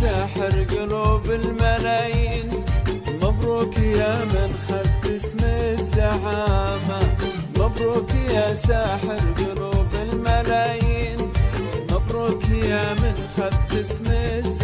ساحر قلوب الملايين. مبروك يا من خد اسم الزعامة. مبروك يا ساحر قلوب الملايين. مبروك يا من خد اسم الزعامة.